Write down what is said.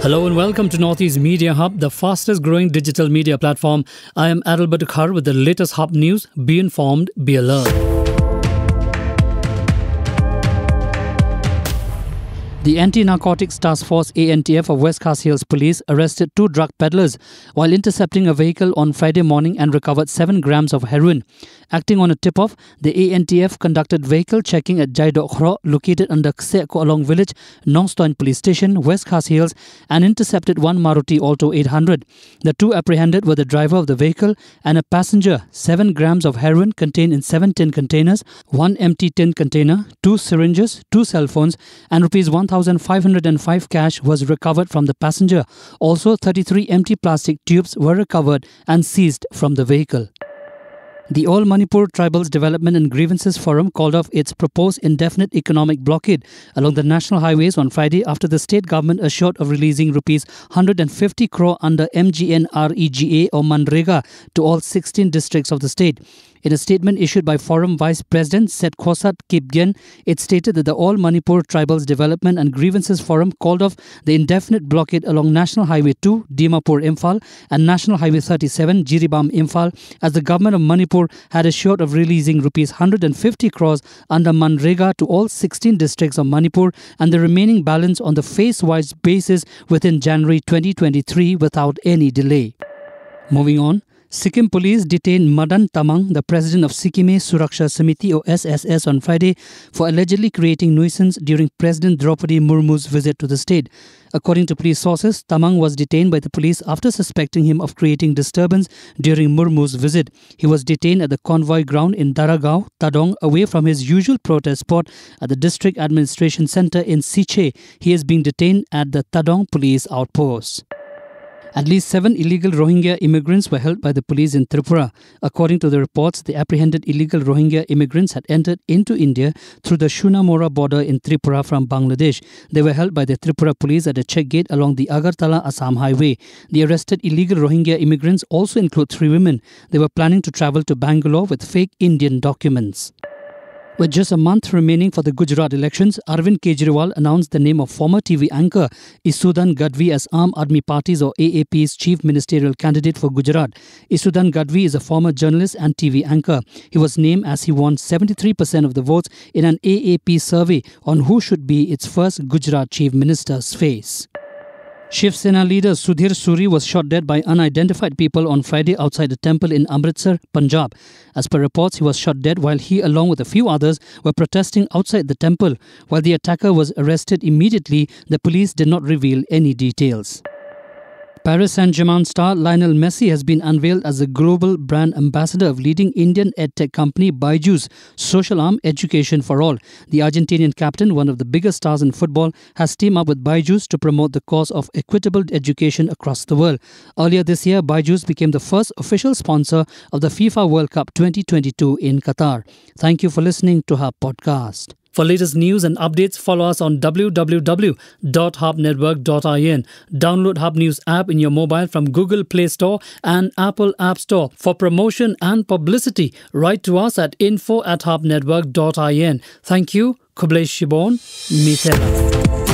Hello and welcome to Northeast Media Hub, the fastest growing digital media platform. I am Adalbert Khar with the latest Hub news. Be informed, be alert. The Anti-Narcotics Task Force ANTF of West Khasi Hills Police arrested two drug peddlers while intercepting a vehicle on Friday morning and recovered 7 grams of heroin. Acting on a tip-off, the ANTF conducted vehicle checking at Jaidokhro, located under Kseko Along Village, Nongstoin Police Station, West Khasi Hills, and intercepted one Maruti Alto 800. The two apprehended were the driver of the vehicle and a passenger. 7 grams of heroin contained in 7 tin containers, one empty tin container, two syringes, two cell phones, and rupees 1,000 1,505 cash was recovered from the passenger. Also, 33 empty plastic tubes were recovered and seized from the vehicle. The All Manipur Tribals Development and Grievances Forum called off its proposed indefinite economic blockade along the national highways on Friday after the state government assured of releasing rupees 150 crore under MGNREGA or Manrega to all 16 districts of the state. In a statement issued by Forum Vice President Set Khosat Kipgen, it stated that the All Manipur Tribals Development and Grievances Forum called off the indefinite blockade along National Highway 2, Dimapur Imphal, and National Highway 37, Jiribam Imphal, as the government of Manipur had assured of releasing rupees 150 crores under Manrega to all 16 districts of Manipur and the remaining balance on the phase-wise basis within January 2023 without any delay. Moving on, Sikkim police detained Madan Tamang, the president of Sikkim Suraksha Samiti or SSS on Friday for allegedly creating nuisance during President Draupadi Murmu's visit to the state. According to police sources, Tamang was detained by the police after suspecting him of creating disturbance during Murmu's visit. He was detained at the convoy ground in Daragao, Tadong, away from his usual protest spot at the district administration center in Siche. He is being detained at the Tadong police outpost. At least seven illegal Rohingya immigrants were held by the police in Tripura. According to the reports, the apprehended illegal Rohingya immigrants had entered into India through the Shunamora border in Tripura from Bangladesh. They were held by the Tripura police at a check gate along the Agartala Assam highway. The arrested illegal Rohingya immigrants also include three women. They were planning to travel to Bangalore with fake Indian documents. With just a month remaining for the Gujarat elections, Arvind Kejriwal announced the name of former TV anchor Isudan Gadhvi as Aam Aadmi Party's or AAP's chief ministerial candidate for Gujarat. Isudan Gadhvi is a former journalist and TV anchor. He was named as he won 73% of the votes in an AAP survey on who should be its first Gujarat chief minister's face. Shiv Sena leader Sudhir Suri was shot dead by unidentified people on Friday outside a temple in Amritsar, Punjab. As per reports, he was shot dead while he, along with a few others, were protesting outside the temple. While the attacker was arrested immediately, the police did not reveal any details. Paris Saint-Germain star Lionel Messi has been unveiled as the global brand ambassador of leading Indian edtech company Byju's social arm Education for All. The Argentinian captain, one of the biggest stars in football, has teamed up with Byju's to promote the cause of equitable education across the world. Earlier this year, Byju's became the first official sponsor of the FIFA World Cup 2022 in Qatar. Thank you for listening to our podcast. For latest news and updates, follow us on www.hubnetwork.in. Download Hub News app in your mobile from Google Play Store and Apple App Store. For promotion and publicity, write to us at info at hubnetwork.in. Thank you. Kublesh Shibon, Mitela.